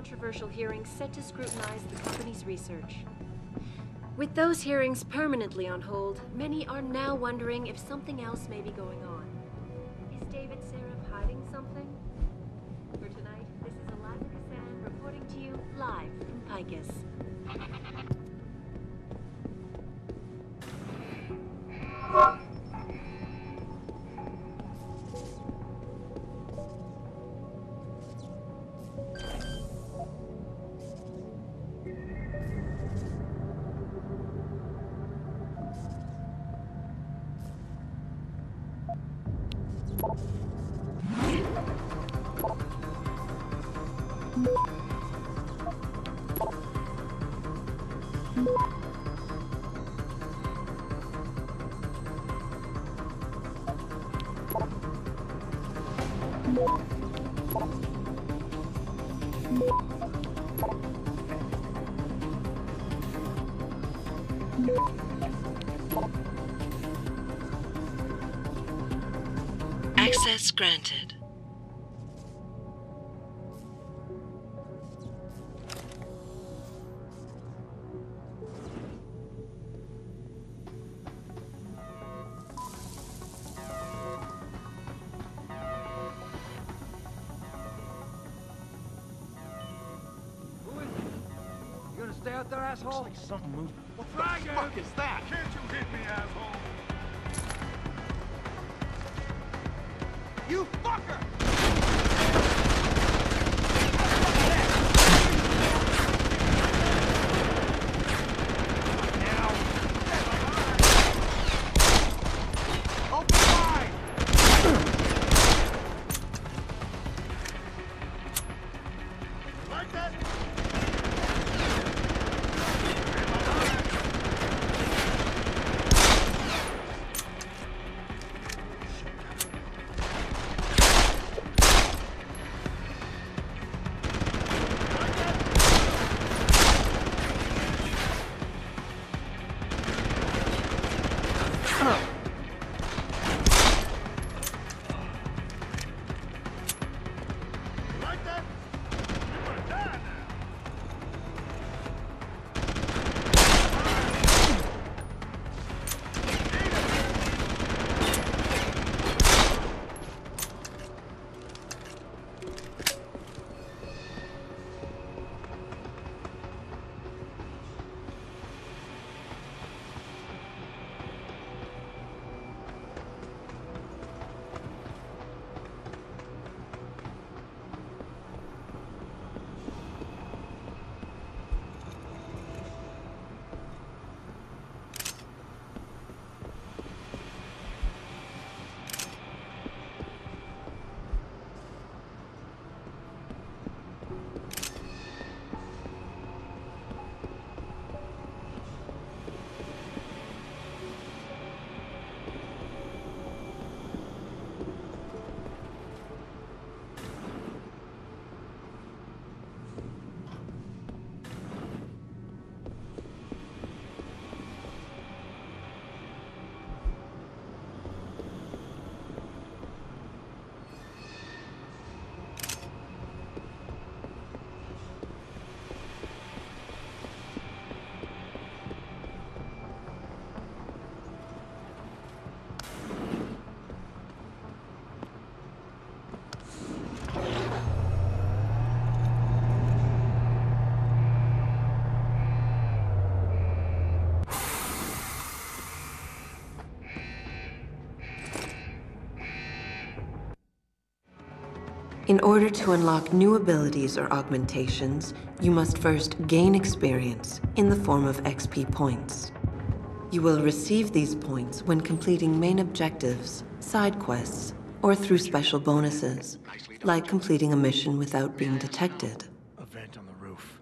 Controversial hearings set to scrutinize the company's research. With those hearings permanently on hold, many are now wondering if something else may be going on. Asshole? Looks like something moved. What the fuck is that? In order to unlock new abilities or augmentations, you must first gain experience in the form of XP points. You will receive these points when completing main objectives, side quests, or through special bonuses, like completing a mission without being detected. A vent on the roof.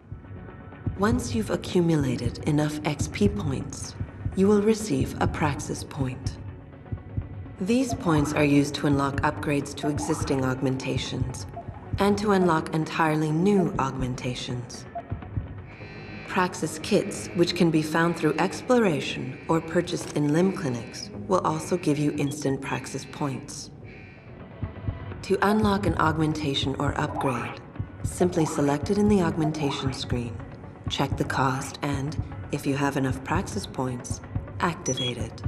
Once you've accumulated enough XP points, you will receive a Praxis point. These points are used to unlock upgrades to existing augmentations, and to unlock entirely new augmentations. Praxis kits, which can be found through exploration or purchased in limb clinics, will also give you instant Praxis points. To unlock an augmentation or upgrade, simply select it in the augmentation screen, check the cost, and, if you have enough Praxis points, activate it.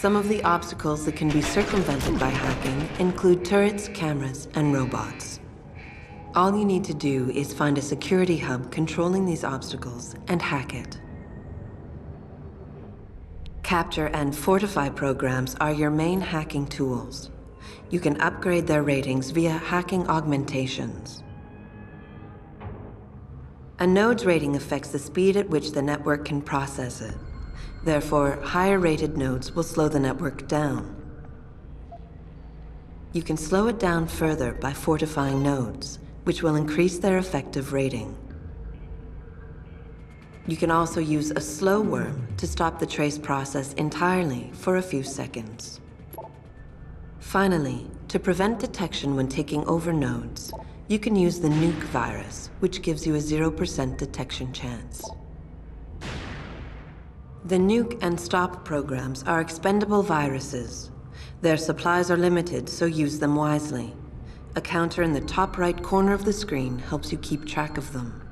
Some of the obstacles that can be circumvented by hacking include turrets, cameras, and robots. All you need to do is find a security hub controlling these obstacles and hack it. Capture and Fortify programs are your main hacking tools. You can upgrade their ratings via hacking augmentations. A node's rating affects the speed at which the network can process it. Therefore, higher rated nodes will slow the network down. You can slow it down further by fortifying nodes, which will increase their effective rating. You can also use a Stop worm to stop the trace process entirely for a few seconds. Finally, to prevent detection when taking over nodes, you can use the Nuke virus, which gives you a 0% detection chance. The Nuke and Stop programs are expendable viruses. Their supplies are limited, so use them wisely. A counter in the top right corner of the screen helps you keep track of them.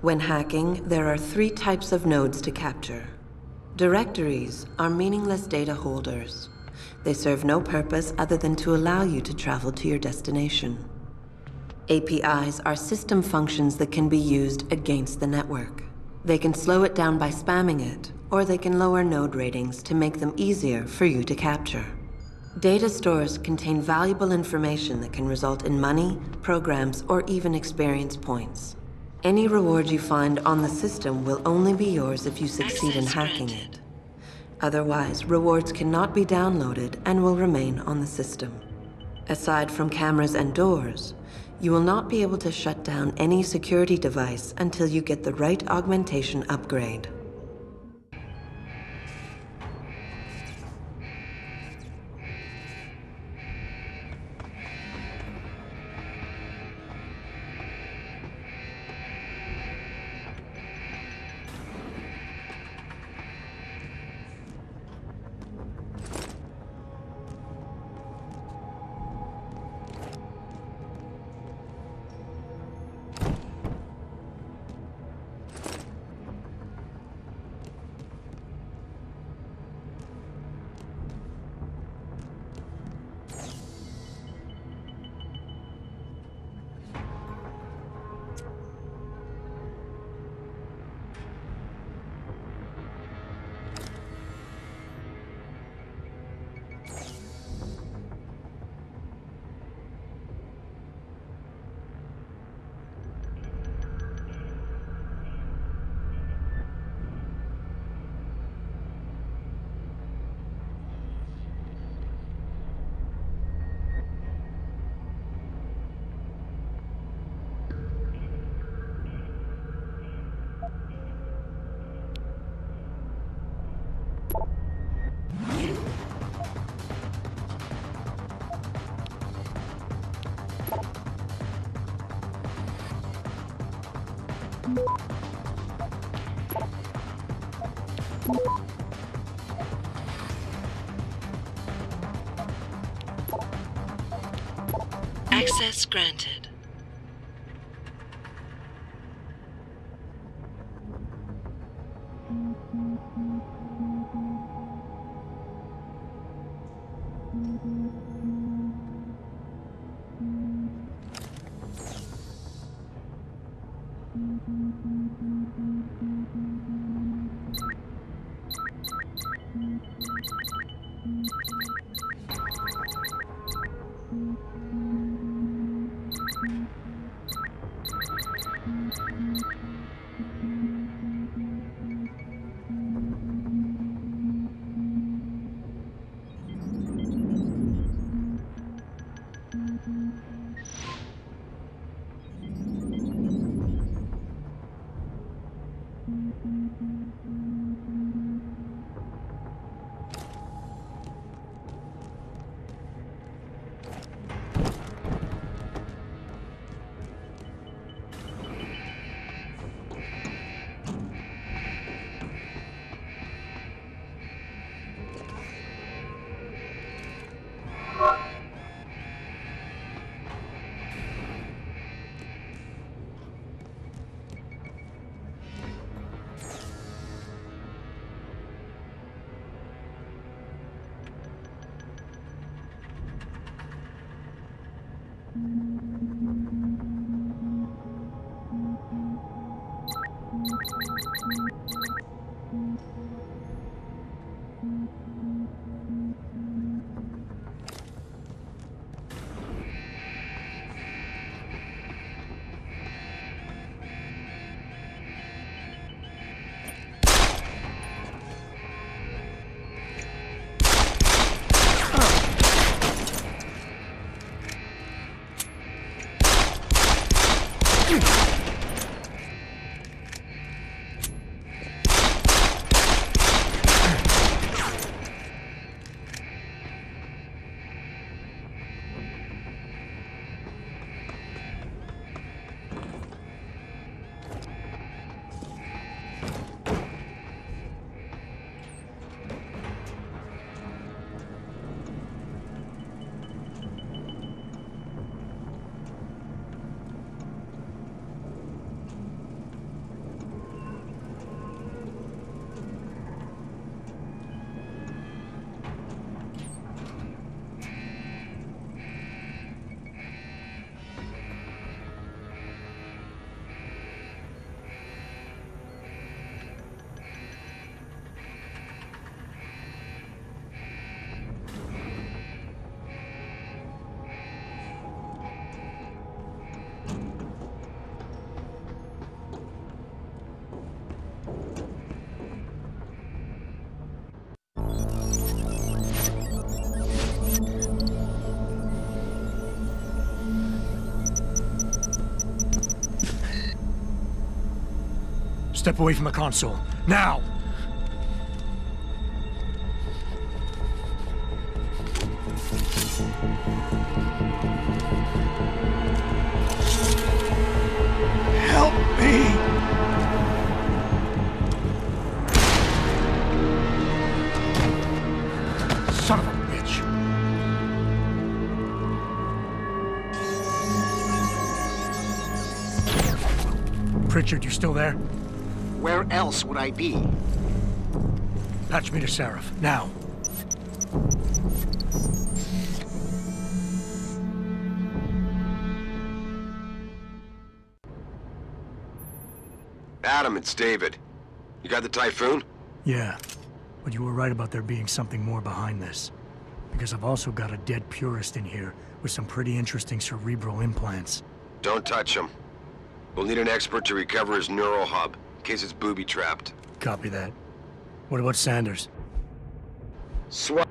When hacking, there are three types of nodes to capture. Directories are meaningless data holders. They serve no purpose other than to allow you to travel to your destination. APIs are system functions that can be used against the network. They can slow it down by spamming it, or they can lower node ratings to make them easier for you to capture. Data stores contain valuable information that can result in money, programs, or even experience points. Any reward you find on the system will only be yours if you succeed in hacking it. Otherwise, rewards cannot be downloaded and will remain on the system. Aside from cameras and doors, you will not be able to shut down any security device until you get the right augmentation upgrade. Access granted. Step away from the console. Now! Help me! Son of a bitch! Pritchard, you still there? Where else would I be? Patch me to Sarif, now. Adam, it's David. You got the Typhoon? Yeah, but you were right about there being something more behind this. Because I've also got a dead purist in here with some pretty interesting cerebral implants. Don't touch him. We'll need an expert to recover his neural hub, in case it's booby-trapped. Copy that. What about Sanders? Swat.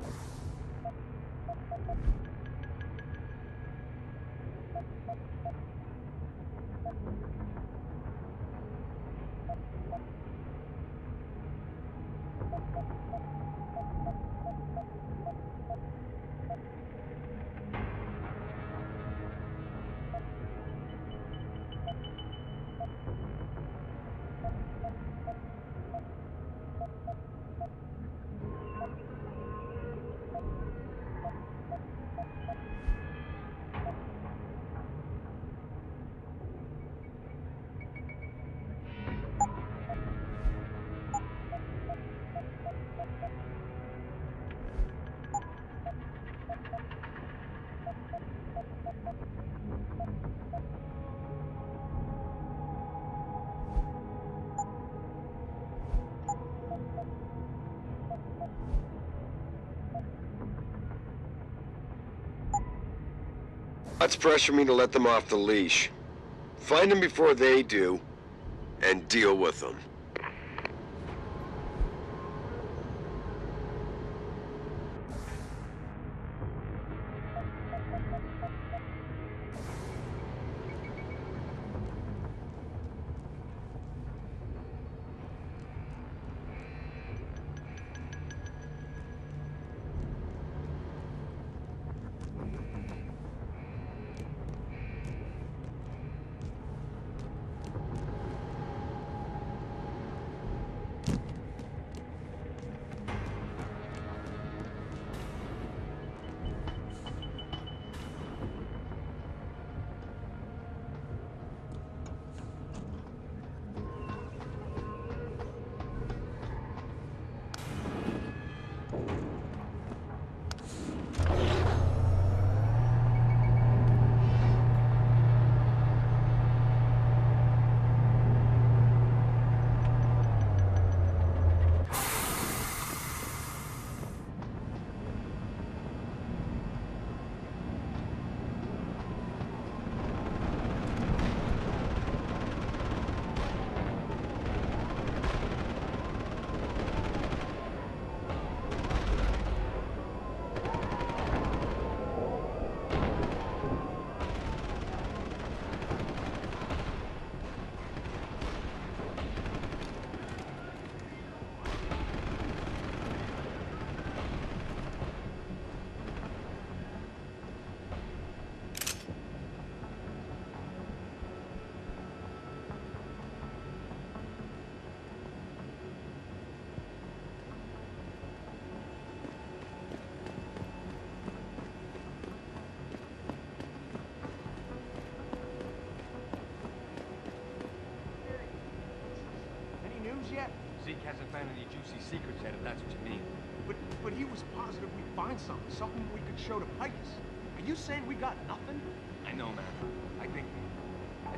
Let's pressure me to let them off the leash. Find them before they do, and deal with them.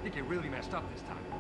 Think... You really messed up this time.